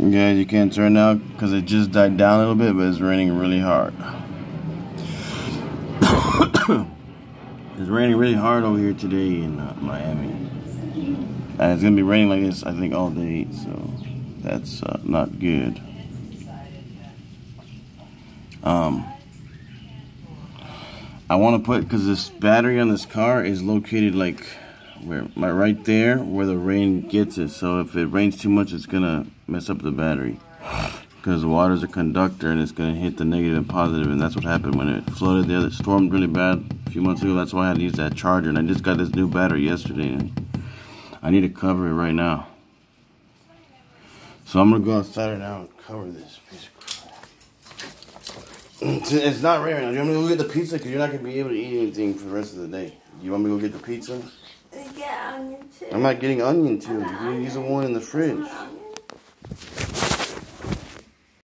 Guys, you can't turn now because it just died down a little bit, but it's raining really hard. it's raining really hard over here today in uh, Miami. And it's going to be raining like this, I think, all day, so that's uh, not good. Um, I want to put, because this battery on this car is located like where my right there where the rain gets it so if it rains too much it's gonna mess up the battery because water is a conductor and it's gonna hit the negative and positive and that's what happened when it flooded the other stormed really bad a few months ago that's why I had to use that charger and I just got this new battery yesterday and I need to cover it right now so I'm gonna go outside now and cover this piece of crap it's not raining. Do you want me to go get the pizza? Because you're not going to be able to eat anything for the rest of the day. You want me to go get the pizza? Onion too. I'm not getting onion too. You use the one in the fridge.